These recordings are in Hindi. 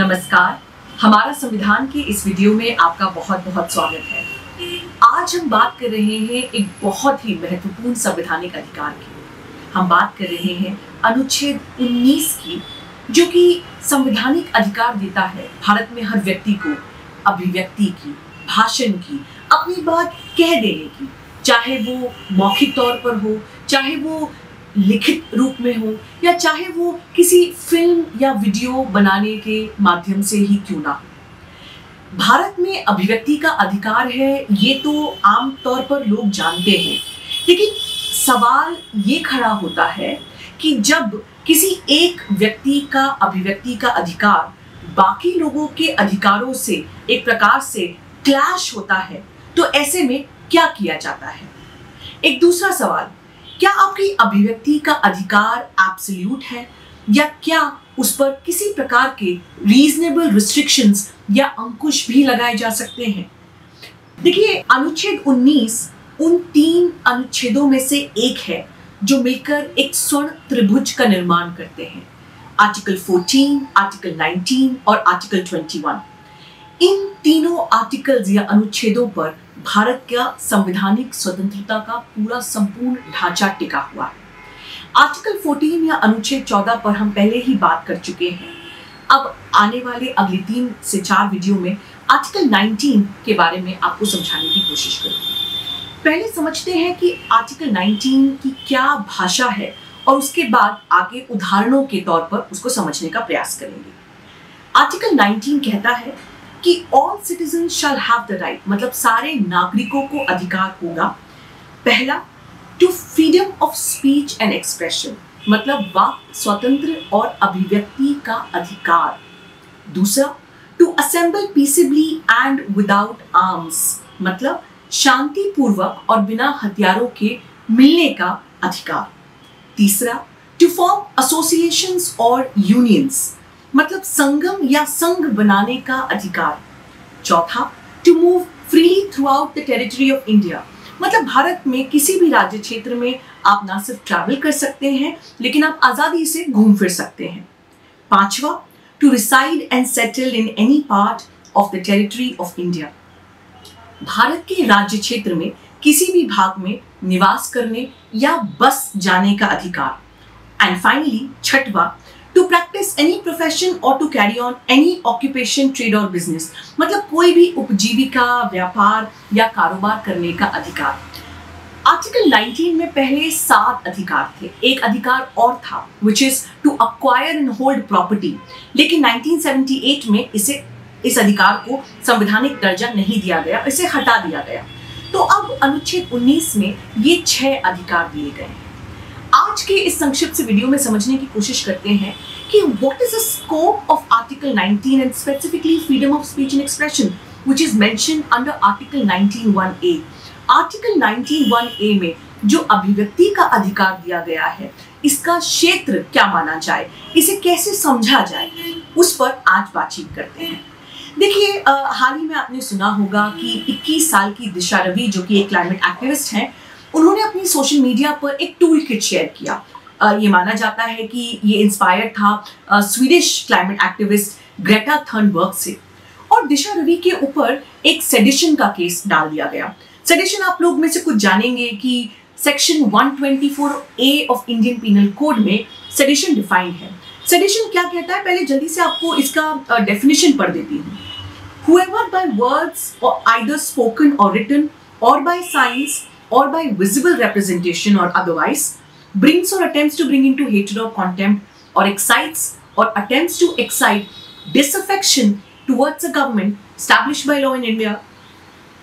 नमस्कार। हमारा संविधान के इस वीडियो में आपका बहुत बहुत स्वागत है। आज हम बात कर रहे हैं एक बहुत ही महत्वपूर्ण संवैधानिक अधिकार की। हम बात कर रहे हैं अनुच्छेद 19 की, जो कि संवैधानिक अधिकार देता है भारत में हर व्यक्ति को, अभिव्यक्ति की, भाषण की, अपनी बात कह देने की। चाहे वो मौखिक तौर पर हो, चाहे वो लिखित रूप में हो, या चाहे वो किसी फ़िल्म या वीडियो बनाने के माध्यम से ही क्यों ना हो। भारत में अभिव्यक्ति का अधिकार है, ये तो आम तौर पर लोग जानते हैं। लेकिन सवाल ये खड़ा होता है कि जब किसी एक व्यक्ति का अभिव्यक्ति का अधिकार बाकी लोगों के अधिकारों से, एक प्रकार से क्लैश होता है तो ऐसे में क्या किया जाता है? एक दूसरा सवाल क्या आपकी अभिव्यक्ति का अधिकार एब्सोल्यूट है? या क्या उस पर किसी प्रकार के रीजनेबल रिस्ट्रिक्शंस या अंकुश भी लगाए जा सकते हैं? देखिए अनुच्छेद 19 उन तीन अनुच्छेदों में से एक है जो मिलकर एक स्वर्ण त्रिभुज का निर्माण करते हैं। आर्टिकल 14, आर्टिकल 19 और आर्टिकल 21 इन तीनों आर्टिकल्स या अनुच्छेदों पर भारत का संवैधानिक स्वतंत्रता का पूरा संपूर्ण ढांचा टिका हुआ। है आर्टिकल 14 या अनुच्छेद 14 पर हम पहले ही बात कर चुके हैं। अब आने वाले अगले तीन से चार वीडियो में आर्टिकल 19 के बारे में आपको समझाने की कोशिश करूँगी। पहले समझते हैं कि आर्टिकल 19 की क्या भाषा है और उसके बाद आगे उदाहरणों के तौर पर उसको समझने का प्रयास करेंगे। आर्टिकल 19 कहता है कि all citizen shall have the right मतलब सारे नागरिकों को अधिकार होगा। पहला to freedom of speech and expression मतलब वाक, स्वतंत्र और अभिव्यक्ति का अधिकार। दूसरा to assemble peaceably and without arms मतलब शांतिपूर्वक और बिना हथियारों के मिलने का अधिकार। तीसरा टू फॉर्म एसोसिएशंस और यूनियंस मतलब संगम या संघ बनाने का अधिकार। चौथा to move freely throughout the territory of India मतलब भारत में किसी भी राज्य क्षेत्र में आप ना सिर्फ़ ट्रैवल कर सकते हैं, लेकिन आप आज़ादी से घूम फिर सकते हैं। पांचवा to reside and settle in any part of the territory of India Bharat के राज्य क्षेत्र में किसी भी भाग में निवास करने या बस जाने का अधिकार। एंड फाइनली छठवा टू प्रैक्टिस एनी प्रोफेशन और to carry on any occupation trade और बिज़नेस मतलब कोई भी उपजीविका, व्यापार या कारोबार करने का अधिकार। आर्टिकल 19 में पहले सात अधिकार थे। एक अधिकार और था which is to acquire and hold property लेकिन 1978 में इसे, इस अधिकार को संवैधानिक दर्जा नहीं दिया गया, इसे हटा दिया गया। तो अब अनुच्छेद 19 में ये छह अधिकार दिए गए आज के इस संक्षिप्त से वीडियो में समझने की कोशिश करते हैं कि what is the scope of article 19 and specifically freedom of speech and expression which is mentioned under article 19.1a article 19.1a में जो अभिव्यक्ति का अधिकार दिया गया है, इसका क्षेत्र क्या माना जाए, इसे कैसे समझा जाए, उस पर आज बातचीत करते हैं। देखिए हाल ही में आपने सुना होगा कि 21 साल की दिशा रवि, जो कि एक क्लाइमेट एक्टिविस्ट हैं उन्होंने अपनी सोशल मीडिया पर एक टूल किट शेयर किया ये माना जाता है कि ये इंस्पायर्ड था Swedish climate activist Greta Thunberg से। और दिशा रवि के ऊपर एक सेडिशन का केस डाल दिया गया। सेडिशन आप लोग में से कुछ जानेंगे कि section 124 A of Indian penal code में सेडिशन डिफाइंड है। सेडिशन क्या कहता है? पहले जल्दी से आपको इसका डेफिनेशन पढ़ देती हूँ। Whoever by words or either spoken or written or by signs or by visible representation or otherwise brings or attempts to bring into hatred or contempt or excites or attempts to excite disaffection towards a government established by law in India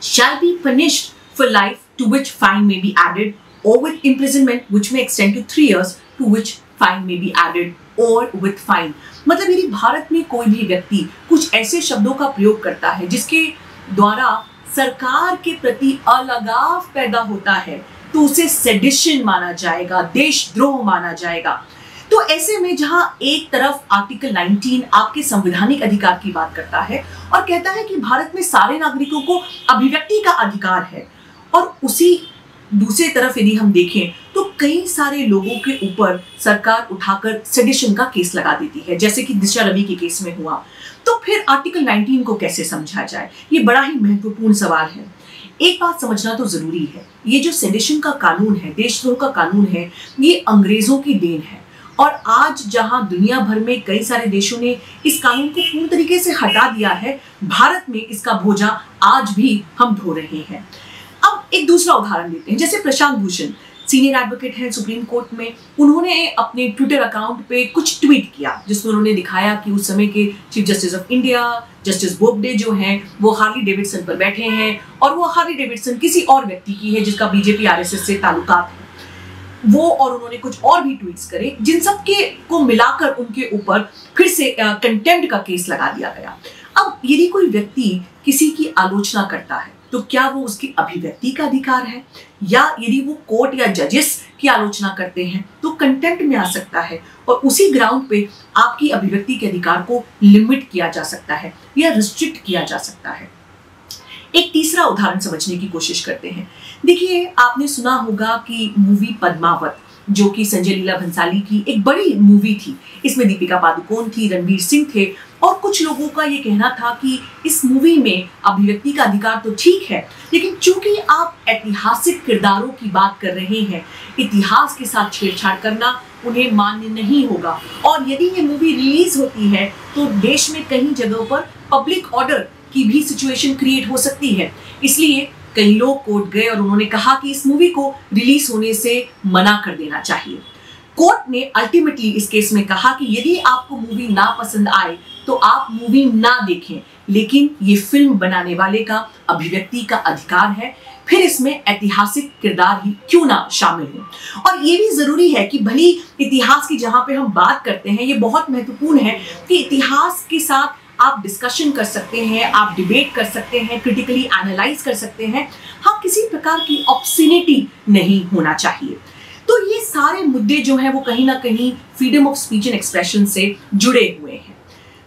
shall be punished for life to which fine may be added or with imprisonment which may extend to three years to which fine may be added और विथ फाइन मतलब यदि भारत में कोई भी व्यक्ति कुछ ऐसे शब्दों का प्रयोग करता है जिसके द्वारा सरकार के प्रति अलगाव पैदा होता है तो उसे सेडिशन माना जाएगा, देशद्रोह माना जाएगा। तो ऐसे में जहाँ एक तरफ़ आर्टिकल 19 आपके संवैधानिक अधिकार की बात करता है और कहता है कि भारत में सारे नागरिकों को अभिव्यक्ति का अधिकार है और उसी दूसरी तरफ़ यदि हम देखें तो कई सारे लोगों के ऊपर सरकार उठाकर सेडिशन का केस लगा देती है, जैसे कि दिशा रवि के केस में हुआ। तो फिर आर्टिकल 19 को कैसे समझा जाए? ये बड़ा ही महत्वपूर्ण सवाल है। एक बात समझना तो ज़रूरी है, ये जो सेडिशन का कानून है, देशद्रोह का कानून है, ये अंग्रेज़ों की देन है। और आज जहाँ दुनिया भर में कई सारे देशों ने इस कानून को पूर्ण तरीके से हटा दिया है, भारत में इसका भोजा आज भी हम ढो रहे हैं। एक दूसरा उदाहरण देते हैं। जैसे प्रशांत भूषण सीनियर एडवोकेट हैं सुप्रीम कोर्ट में। उन्होंने अपने ट्विटर अकाउंट पे कुछ ट्वीट किया, जिसमें उन्होंने दिखाया कि उस समय के Chief Justice of India Justice Bobde जो हैं, वो हार्ली डेविडसन पर बैठे हैं और वो हार्ली डेविडसन किसी और व्यक्ति की है जिसका बीजेपी आरएसएस से ताल्लुकात है। वो और उन्होंने कुछ और भी ट्वीट्स करे, जिन सब के को मिलाकर उनके ऊपर फिर से कंटेम्प्ट का केस लगा दिया गया। अब यदि कोई व्यक्ति किसी की आलोचना करता है तो क्या वो उसकी अभिव्यक्ति का अधिकार है? या यदि वो कोर्ट या जजेस की आलोचना करते हैं तो कंटेंट में आ सकता है और उसी ग्राउंड पे आपकी अभिव्यक्ति के अधिकार को लिमिट किया जा सकता है या रिस्ट्रिक्ट किया जा सकता है। एक तीसरा उदाहरण समझने की कोशिश करते हैं। देखिए, आपने सुना होगा कि मूवी पद्मावत, जो कि संजय लीला भंसाली की एक बड़ी मूवी थी, इसमें दीपिका पादुकोण थी रणवीर सिंह थे और कुछ लोगों का ये कहना था कि इस मूवी में अभिव्यक्ति का अधिकार तो ठीक है, लेकिन चूँकि आप ऐतिहासिक किरदारों की बात कर रहे हैं, इतिहास के साथ छेड़छाड़ करना उन्हें मान्य नहीं होगा। और यदि ये मूवी रिलीज़ होती है तो देश में कई जगहों पर पब्लिक ऑर्डर की भी सिचुएशन क्रिएट हो सकती है। इसलिए कई लोग कोर्ट गए और उन्होंने कहा कि इस मूवी को रिलीज़ होने से मना कर देना चाहिए। कोर्ट ने अल्टीमेटली इस केस में कहा कि यदि आपको मूवी ना पसंद आए तो आप मूवी ना देखें। लेकिन ये फ़िल्म बनाने वाले का, अभिव्यक्ति का अधिकार है। फिर इसमें ऐतिहासिक किरदार ही क्यों ना शामिल हो? और ये भी ज़रूरी है कि भली इतिहास की जहाँ पे हम बात करते हैं, ये बहुत महत्वपूर्ण है कि इतिहास के साथ आप डिस्कशन कर सकते हैं, आप डिबेट कर सकते हैं क्रिटिकली एनालाइज कर सकते हैं। हाँ किसी प्रकार की ऑप्सिनिटी नहीं होना चाहिए। तो ये सारे मुद्दे जो हैं, वो कहीं ना कहीं freedom of speech and expression से जुड़े हुए हैं।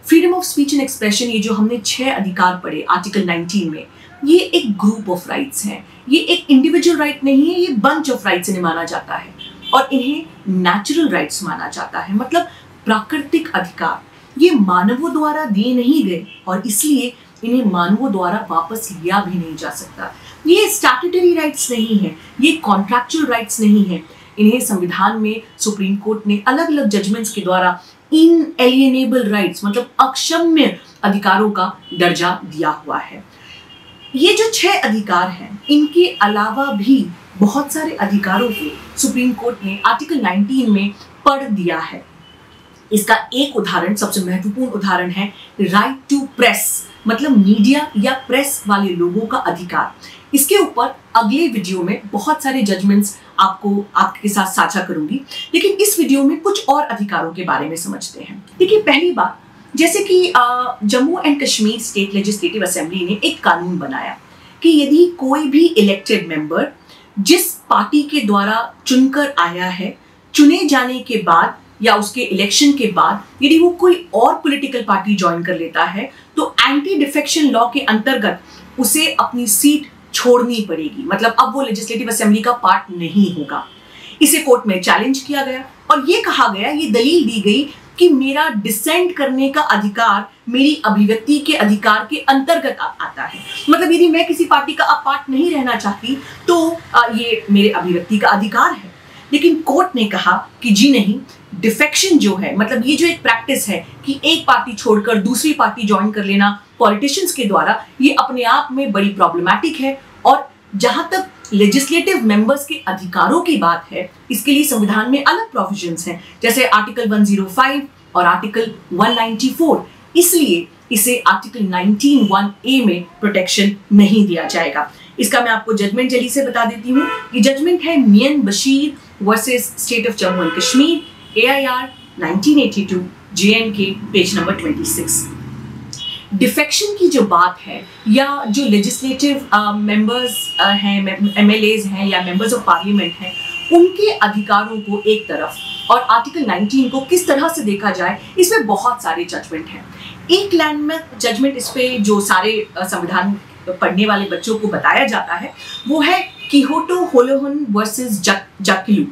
Freedom of speech and expression ये जो हमने छह अधिकार पढ़े आर्टिकल 19 में, ये एक ग्रुप ऑफ़ राइट्स हैं। ये एक इंडिविजुअल राइट right नहीं है, ये बंच ऑफ़ राइट्स इन्हें माना जाता है। और इन्हें नेचुरल राइट्स माना जाता है मतलब प्राकृतिक अधिकार। ये मानवों द्वारा दिए नहीं गए, और इसलिए इन्हें मानवों द्वारा वापस लिया भी नहीं जा सकता। ये स्टैट्यूटरी राइट्स नहीं है, ये कॉन्ट्रैक्चुअल राइट्स नहीं है। इन्हें संविधान में, सुप्रीम कोर्ट ने अलग अलग जजमेंट्स के द्वारा इन एलियनेबल राइट्स मतलब अक्षम्य अधिकारों का दर्जा दिया हुआ है। ये जो छह अधिकार हैं, इनके अलावा भी बहुत सारे अधिकारों को सुप्रीम कोर्ट ने आर्टिकल 19 में पढ़ दिया है। इसका एक उदाहरण, सबसे महत्वपूर्ण उदाहरण है राइट टू प्रेस मतलब मीडिया या प्रेस वाले लोगों का अधिकार। इसके ऊपर अगले वीडियो में बहुत सारे जजमेंट्स आपको आपके साथ साझा करूँगी। लेकिन इस वीडियो में कुछ और अधिकारों के बारे में समझते हैं। देखिए, पहली बात, जैसे कि Jammu and Kashmir state legislative assembly ने एक कानून बनाया कि यदि कोई भी इलेक्टेड मेंबर जिस पार्टी के द्वारा चुनकर आया है, चुने जाने के बाद या उसके इलेक्शन के बाद यदि वो कोई और पॉलिटिकल पार्टी ज्वाइन कर लेता है तो एंटी डिफेक्शन लॉ के अंतर्गत उसे अपनी सीट छोड़नी पड़ेगी। मतलब अब वो लेजिस्लेटिव असेंबली का पार्ट नहीं होगा। इसे कोर्ट में चैलेंज किया गया और ये कहा गया, ये दलील दी गई कि मेरा डिसेंट करने का अधिकार मेरी अभिव्यक्ति के अधिकार के अंतर्गत आता है। मतलब यदि मैं किसी पार्टी का अब पार्ट नहीं रहना चाहती तो ये मेरे अभिव्यक्ति का अधिकार है। लेकिन कोर्ट ने कहा कि जी नहीं डिफेक्शन जो है मतलब ये जो एक प्रैक्टिस है कि एक पार्टी छोड़कर दूसरी पार्टी ज्वाइन कर लेना पॉलिटिशियंस के द्वारा, ये अपने आप में बड़ी प्रॉब्लमैटिक है और जहाँ तक लेजिस्लेटिव मेंबर्स के अधिकारों की बात है, इसके लिए संविधान में अलग प्रोविजंस हैं। जैसे आर्टिकल 105 और आर्टिकल 194 इसलिए इसे आर्टिकल 19 1 ए में प्रोटेक्शन नहीं दिया जाएगा। इसका मैं आपको जजमेंट जल्दी से बता देती हूँ ये जजमेंट है Mian Bashir versus state of Jammu and Kashmir J N K page number twenty six defection की जो बात है, या जो लेजिस्लेटिव मेंबर्स हैं एम हैं, या मेंबर्स ऑफ़ पार्लियामेंट हैं, उनके अधिकारों को एक तरफ़ और आर्टिकल 19 को किस तरह से देखा जाए, इसमें बहुत सारे जजमेंट हैं। एक लैंड में जजमेंट इस पे जो सारे संविधान पढ़ने वाले बच्चों को बताया जाता है, वो है Kihoto Hollohan versus Zachillhu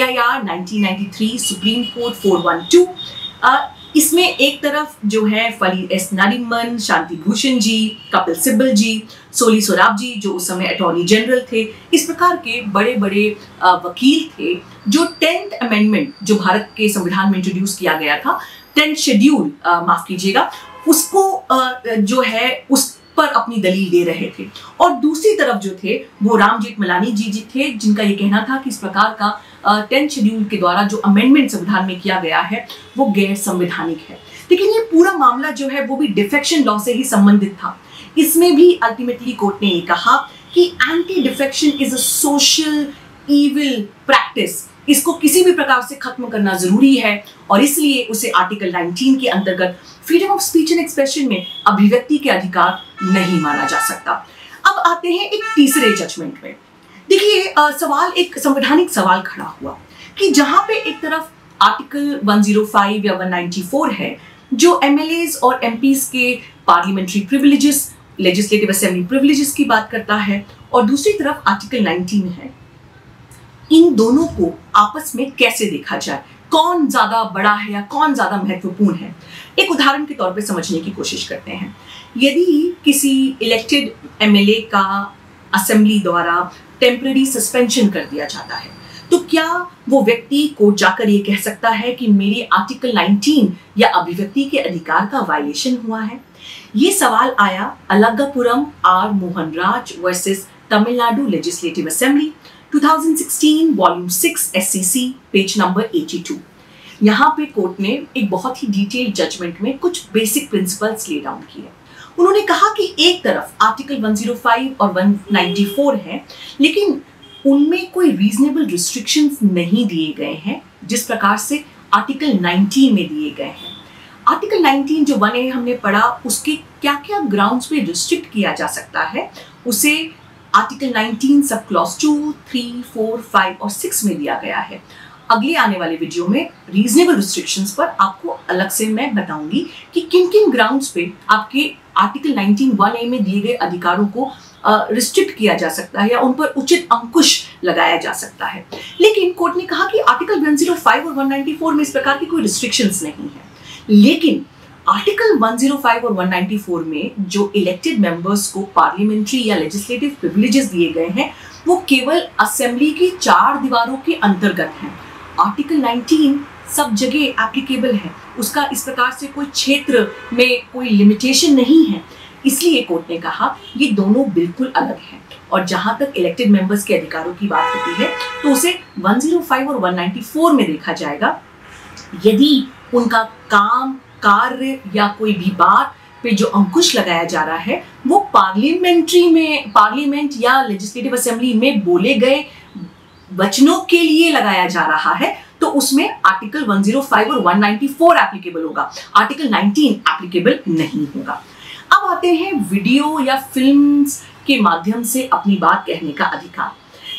R 1993 supreme court 412 इसमें एक तरफ़ जो है फली एस नारिमन शांति भूषण जी कपिल सिब्बल जी सोली सोराब जी जो उस समय अटॉर्नी जनरल थे इस प्रकार के बड़े बड़े वकील थे जो टेंथ अमेंडमेंट जो भारत के संविधान में इंट्रोड्यूस किया गया था टेंथ शेड्यूल माफ़ कीजिएगा उसको आ, जो है उस पर अपनी दलील दे रहे थे। और दूसरी तरफ़ जो थे, वो राम जेठमलानी जी जी थे, जिनका ये कहना था कि इस प्रकार का टेंथ शेड्यूल के द्वारा जो अमेंडमेंट संविधान में किया गया है, वो गैर संवैधानिक है। लेकिन ये पूरा मामला जो है, वो भी डिफेक्शन लॉ से ही संबंधित था। इसमें भी अल्टीमेटली कोर्ट ने ये कहा कि anti defection is a social evil practice इसको किसी भी प्रकार से खत्म करना ज़रूरी है और इसलिए उसे आर्टिकल 19 के अंतर्गत freedom of speech and expression में अभिव्यक्ति के अधिकार नहीं माना जा सकता। अब आते हैं एक तीसरे जजमेंट में। देखिए सवाल, एक संवैधानिक सवाल खड़ा हुआ कि जहाँ पे एक तरफ़ आर्टिकल 105 या 194 है, जो एमएलए और एमपीज के parliamentary privileges legislative assembly privileges की बात करता है, और दूसरी तरफ़ आर्टिकल 19 है इन दोनों को आपस में कैसे देखा जाए? कौन ज़्यादा बड़ा है या कौन ज़्यादा महत्वपूर्ण है? एक उदाहरण के तौर पे समझने की कोशिश करते हैं। यदि किसी इलेक्टेड एमएलए का असेंबली द्वारा टेम्पररी सस्पेंशन कर दिया जाता है तो क्या वो व्यक्ति कोर्ट जाकर ये कह सकता है कि मेरे आर्टिकल 19 या अभिव्यक्ति के अधिकार का वायलेशन हुआ है? ये सवाल आया Alagapuram R Mohan Raj versus Tamil Nadu legislative assembly 2016 volume 6 SCC page number 82 यहाँ पे कोर्ट ने एक बहुत ही डिटेल जजमेंट में कुछ बेसिक प्रिंसिपल्स ले डाउन किए उन्होंने कहा कि एक तरफ़ आर्टिकल 105 और 194 है, लेकिन उनमें कोई रीजनेबल रिस्ट्रिक्शंस नहीं दिए गए हैं, जिस प्रकार से आर्टिकल 19 में दिए गए हैं। आर्टिकल 19 जो वन ए हमने पढ़ा, उसके क्या क्या ग्राउंड्स पे रिस्ट्रिक्ट किया जा सकता है, उसे article 19 sub clause two, three, four, five और सिक्स में दिया गया है। अगले आने वाले वीडियो में रीजनेबल रिस्ट्रिक्शंस पर आपको अलग से मैं बताऊँगी कि किन किन ग्राउंड्स पे आपके आर्टिकल 19 वन ए में दिए गए अधिकारों को रिस्ट्रिक्ट किया जा सकता है या उन पर उचित अंकुश लगाया जा सकता है। लेकिन कोर्ट ने कहा कि आर्टिकल 105 और 194 में इस प्रकार की कोई रिस्ट्रिक्शंस नहीं है। लेकिन आर्टिकल 105 और 194 में जो इलेक्टेड मेंबर्स को पार्लियामेंट्री या लेजिस्लेटिव प्रिविलेजेस दिए गए हैं, वो केवल असेंबली की चार दीवारों के अंतर्गत हैं। आर्टिकल 19 सब जगह एप्लीकेबल है। उसका इस प्रकार से कोई क्षेत्र में कोई लिमिटेशन नहीं है। इसलिए कोर्ट ने कहा, ये दोनों बिल्कुल अलग हैं। और जहाँ तक इलेक्टेड मेंबर्स के अधिकारों की बात होती है तो उसे 105 और 194 में देखा जाएगा। यदि उनका काम कार्य या कोई भी बात पे जो अंकुश लगाया जा रहा है, वो पार्लियामेंट्री में, पार्लियामेंट या लेजिस्लेटिव असेंबली में बोले गए वचनों के लिए लगाया जा रहा है तो उसमें आर्टिकल 105 और 194 एप्लीकेबल होगा। आर्टिकल 19 एप्लीकेबल नहीं होगा। अब आते हैं वीडियो या फिल्म्स के माध्यम से अपनी बात कहने का अधिकार।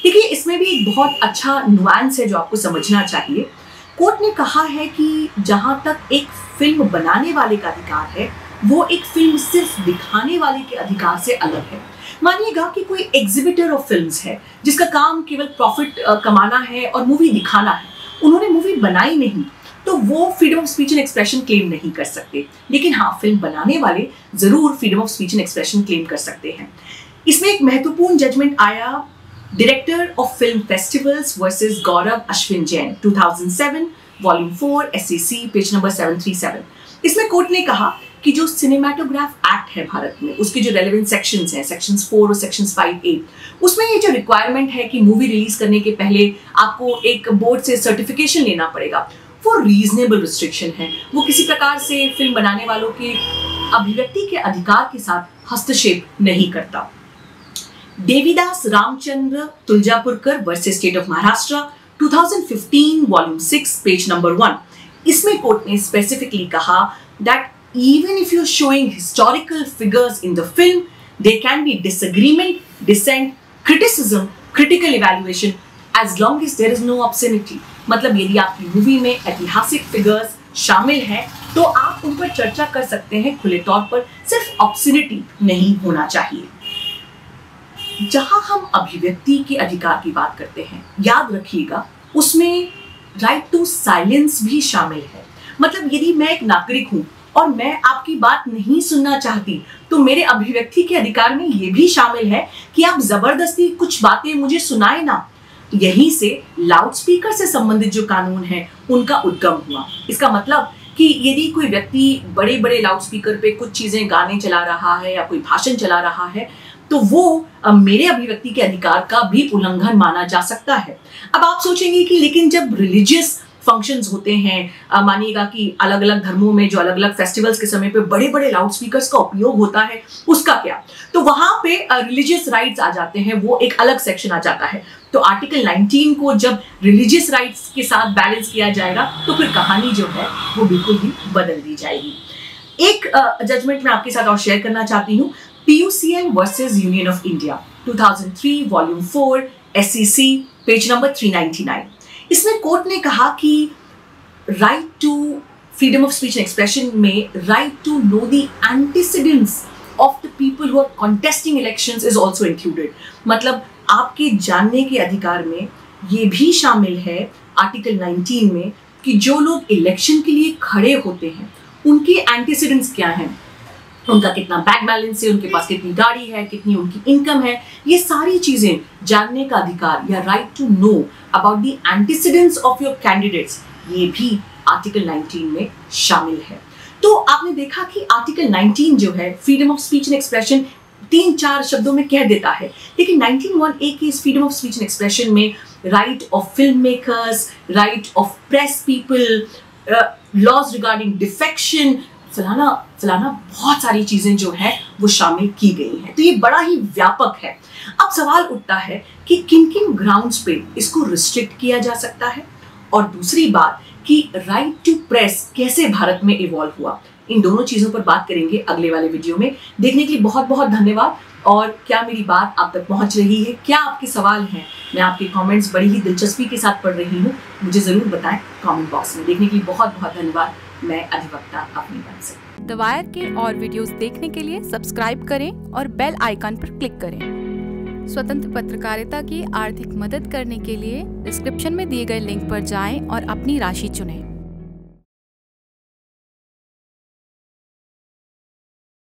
देखिए, इसमें भी बहुत अच्छा नुआंस है जो आपको समझना चाहिए। कोर्ट ने कहा है कि जहाँ तक एक फ़िल्म बनाने वाले का अधिकार है, वो एक फ़िल्म सिर्फ़ दिखाने वाले के अधिकार से अलग है। मानिएगा कि कोई एग्जिबिटर ऑफ़ फिल्म्स है, जिसका काम केवल प्रॉफिट कमाना है और मूवी दिखाना है। उन्होंने मूवी बनाई नहीं तो वो freedom of speech and expression claim नहीं कर सकते। लेकिन हाँ फ़िल्म बनाने वाले ज़रूर freedom of speech and expression claim कर सकते हैं। इसमें एक महत्वपूर्ण जजमेंट आया director of film festivals versus Gaurav Ashwin Jain 2007 volume 4 SCC page number 737 इसमें कोर्ट ने कहा कि जो सिनेमाटोग्राफ एक्ट है भारत में, उसके जो रेलिवेंट सेक्शंस हैं सेक्शंस फोर और सेक्शंस फाइव एट उसमें ये जो रिक्वायरमेंट है कि मूवी रिलीज़ करने के पहले आपको एक बोर्ड से सर्टिफिकेशन लेना पड़ेगा, वो रीजनेबल रिस्ट्रिक्शन है। वो किसी प्रकार से फ़िल्म बनाने वालों के अभिव्यक्ति के अधिकार के साथ हस्तक्षेप नहीं करता। Devidas Ramchandra Tuljapurkar versus state of Maharashtra 2015 volume 6 page number one इसमें कोर्ट ने स्पेसिफिकली कहा that even if you're showing historical figures in the film, there can be disagreement, dissent, criticism, critical evaluation as long as there is no obscenity. मतलब यदि आपकी मूवी में ऐतिहासिक फिगर्स शामिल हैं तो आप उन पर चर्चा कर सकते हैं खुले तौर पर सिर्फ़ ऑप्शनिटी नहीं होना चाहिए जहाँ हम अभिव्यक्ति के अधिकार की बात करते हैं, याद रखिएगा, उसमें राइट टू साइलेंस भी शामिल है। मतलब यदि मैं एक नागरिक हूँ और मैं आपकी बात नहीं सुनना चाहती तो मेरे अभिव्यक्ति के अधिकार में यह भी शामिल है कि आप ज़बरदस्ती कुछ बातें मुझे सुनाए ना। यहीं से लाउड स्पीकर से संबंधित जो कानून है, उनका उद्गम हुआ। इसका मतलब कि यदि कोई व्यक्ति बड़े बड़े लाउड स्पीकर पे कुछ चीज़ें गाने चला रहा है या कोई भाषण चला रहा है तो वो मेरे अभिव्यक्ति के अधिकार का भी उल्लंघन माना जा सकता है। अब आप सोचेंगे कि लेकिन जब रिलीजियस फ़ंक्शंस होते हैं मानिएगा कि अलग अलग धर्मों में जो अलग अलग फेस्टिवल्स के समय पे बड़े बड़े लाउड स्पीकर्स का उपयोग होता है, उसका क्या? तो वहाँ पे रिलीजियस राइट्स आ जाते हैं, वो एक अलग सेक्शन आ जाता है। तो आर्टिकल 19 को जब रिलीजियस राइट्स के साथ बैलेंस किया जाएगा तो फिर कहानी जो है, वो बिल्कुल ही बदल दी जाएगी। एक जजमेंट मैं आपके साथ और शेयर करना चाहती हूँ। PUCL versus union of India 2003 volume 4 SCC page number 399 इसमें कोर्ट ने कहा कि right to freedom of speech and expression में right to know the antecedents of the people who are contesting elections is also included मतलब आपके जानने के अधिकार में ये भी शामिल है आर्टिकल 19 में कि जो लोग इलेक्शन के लिए खड़े होते हैं, उनके एंटीसीडेंट्स क्या हैं? उनका कितना बैंक बैलेंस है, उनके पास कितनी गाड़ी है, कितनी उनकी इनकम है, ये सारी चीज़ें जानने का अधिकार या right to know about the antecedents of your candidates ये भी आर्टिकल 19 में शामिल है। तो आपने देखा कि आर्टिकल 19 जो है freedom of speech and expression तीन चार शब्दों में कह देता है। लेकिन 19 ए की इस freedom of speech and expression में right of film makers right of press people laws regarding defection फलाना फलाना बहुत सारी चीज़ें जो है, वो शामिल की गई हैं। तो ये बड़ा ही व्यापक है। अब सवाल उठता है कि किन किन ग्राउंड्स पे इसको रिस्ट्रिक्ट किया जा सकता है? और दूसरी बात कि राइट टू प्रेस कैसे भारत में इवॉल्व हुआ? इन दोनों चीज़ों पर बात करेंगे अगले वाले वीडियो में। देखने के लिए बहुत बहुत धन्यवाद। और क्या मेरी बात आप तक पहुँच रही है? क्या आपके सवाल हैं? मैं आपके कमेंट्स बड़ी ही दिलचस्पी के साथ पढ़ रही हूँ। मुझे ज़रूर बताएँ कमेंट बॉक्स में। देखने के लिए बहुत बहुत धन्यवाद। मैं अधिवक्ता अपनी बन से दवायर के और वीडियोस देखने के लिए सब्सक्राइब करें और बेल आइकन पर क्लिक करें। स्वतंत्र पत्रकारिता की आर्थिक मदद करने के लिए डिस्क्रिप्शन में दिए गए लिंक पर जाएँ और अपनी राशि चुनें।